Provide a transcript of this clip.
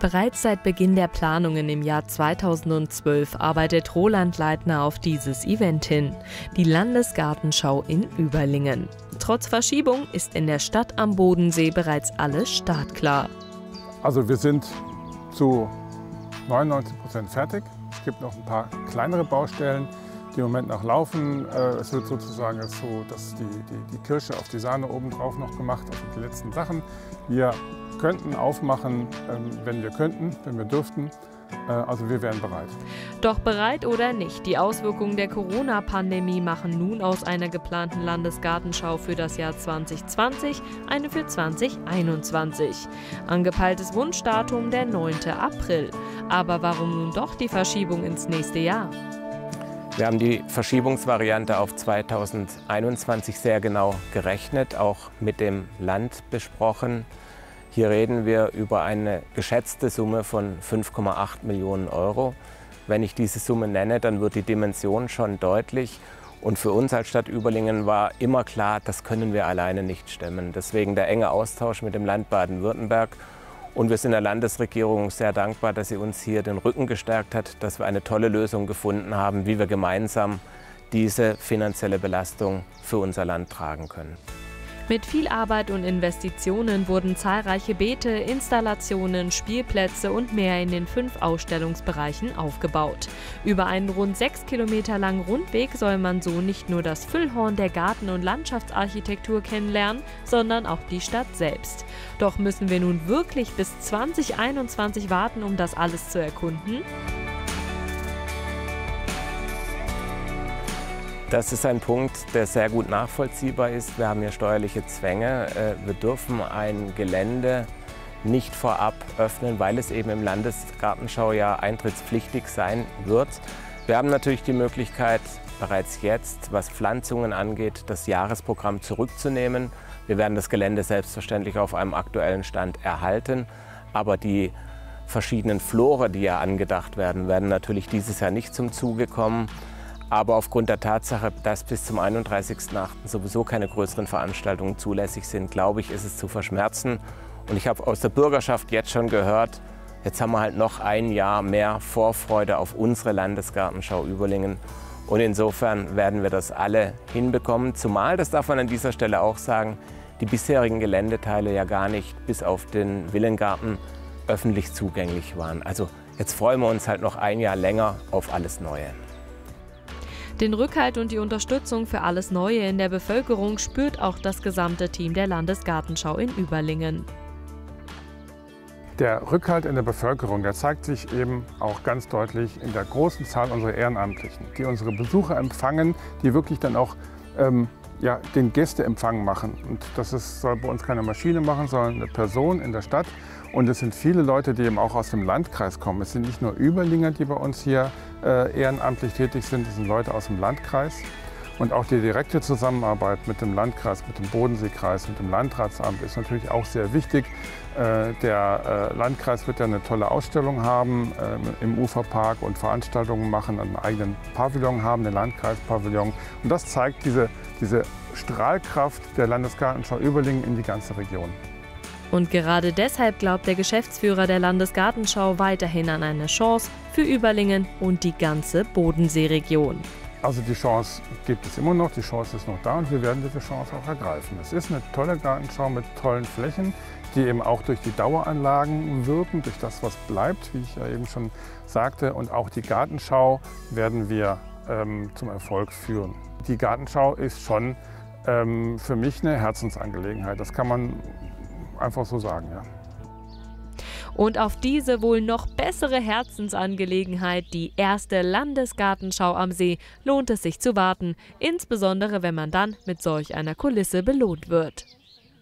Bereits seit Beginn der Planungen im Jahr 2012 arbeitet Roland Leitner auf dieses Event hin, die Landesgartenschau in Überlingen. Trotz Verschiebung ist in der Stadt am Bodensee bereits alles startklar. Also wir sind zu 99 Prozent fertig. Es gibt noch ein paar kleinere Baustellen, die im Moment noch laufen. Äh, es wird sozusagen so, dass die, die, die Kirsche auf die Sahne obendrauf noch gemacht, also die letzten Sachen. Wir könnten aufmachen, ähm, wenn wir könnten, wenn wir dürften. Äh, also wir wären bereit. Doch bereit oder nicht, die Auswirkungen der Corona-Pandemie machen nun aus einer geplanten Landesgartenschau für das Jahr 2020 eine für 2021. Angepeiltes Wunschdatum der 9. April. Aber warum nun doch die Verschiebung ins nächste Jahr? Wir haben die Verschiebungsvariante auf 2021 sehr genau gerechnet, auch mit dem Land besprochen. Hier reden wir über eine geschätzte Summe von 5,8 Millionen Euro. Wenn ich diese Summe nenne, dann wird die Dimension schon deutlich. Und für uns als Stadt Überlingen war immer klar, das können wir alleine nicht stemmen. Deswegen der enge Austausch mit dem Land Baden-Württemberg und wir sind der Landesregierung sehr dankbar, dass sie uns hier den Rücken gestärkt hat, dass wir eine tolle Lösung gefunden haben, wie wir gemeinsam diese finanzielle Belastung für unser Land tragen können. Mit viel Arbeit und Investitionen wurden zahlreiche Beete, Installationen, Spielplätze und mehr in den fünf Ausstellungsbereichen aufgebaut. Über einen rund sechs Kilometer langen Rundweg soll man so nicht nur das Füllhorn der Garten- und Landschaftsarchitektur kennenlernen, sondern auch die Stadt selbst. Doch müssen wir nun wirklich bis 2021 warten, um das alles zu erkunden? Das ist ein Punkt, der sehr gut nachvollziehbar ist. Wir haben hier steuerliche Zwänge. Äh, wir dürfen ein Gelände nicht vorab öffnen, weil es eben im Landesgartenschaujahr eintrittspflichtig sein wird. Wir haben natürlich die Möglichkeit, bereits jetzt, was Pflanzungen angeht, das Jahresprogramm zurückzunehmen. Wir werden das Gelände selbstverständlich auf einem aktuellen Stand erhalten, aber die verschiedenen Flore, die ja angedacht werden, werden natürlich dieses Jahr nicht zum Zuge kommen. Aber aufgrund der Tatsache, dass bis zum 31.08. sowieso keine größeren Veranstaltungen zulässig sind, glaube ich, ist es zu verschmerzen. Und ich habe aus der Bürgerschaft jetzt schon gehört, jetzt haben wir halt noch ein Jahr mehr Vorfreude auf unsere Landesgartenschau Überlingen. Und insofern werden wir das alle hinbekommen. Zumal, das darf man an dieser Stelle auch sagen, die bisherigen Geländeteile ja gar nicht bis auf den Villengarten öffentlich zugänglich waren. Also jetzt freuen wir uns halt noch ein Jahr länger auf alles Neue. Den Rückhalt und die Unterstützung für alles Neue in der Bevölkerung spürt auch das gesamte Team der Landesgartenschau in Überlingen. Der Rückhalt in der Bevölkerung, der zeigt sich eben auch ganz deutlich in der großen Zahl unserer Ehrenamtlichen, die unsere Besucher empfangen, die wirklich dann auch ähm, ja, den Gästeempfang machen. Und das ist, soll bei uns keine Maschine machen, sondern eine Person in der Stadt. Und es sind viele Leute, die eben auch aus dem Landkreis kommen. Es sind nicht nur Überlinger, die bei uns hier äh, ehrenamtlich tätig sind, es sind Leute aus dem Landkreis. Und auch die direkte Zusammenarbeit mit dem Landkreis, mit dem Bodenseekreis, mit dem Landratsamt ist natürlich auch sehr wichtig. Äh, der äh, Landkreis wird ja eine tolle Ausstellung haben äh, im Uferpark und Veranstaltungen machen, einen eigenen Pavillon haben, den Landkreispavillon. Und das zeigt diese, diese Strahlkraft der Landesgartenschau Überlingen in die ganze Region. Und gerade deshalb glaubt der Geschäftsführer der Landesgartenschau weiterhin an eine Chance für Überlingen und die ganze Bodenseeregion. Also die Chance gibt es immer noch, die Chance ist noch da und wir werden diese Chance auch ergreifen. Es ist eine tolle Gartenschau mit tollen Flächen, die eben auch durch die Daueranlagen wirken, durch das, was bleibt, wie ich ja eben schon sagte. Und auch die Gartenschau werden wir ähm, zum Erfolg führen. Die Gartenschau ist schon ähm, für mich eine Herzensangelegenheit. Das kann man einfach so sagen, ja. Und auf diese wohl noch bessere Herzensangelegenheit, die erste Landesgartenschau am See, lohnt es sich zu warten, insbesondere wenn man dann mit solch einer Kulisse belohnt wird.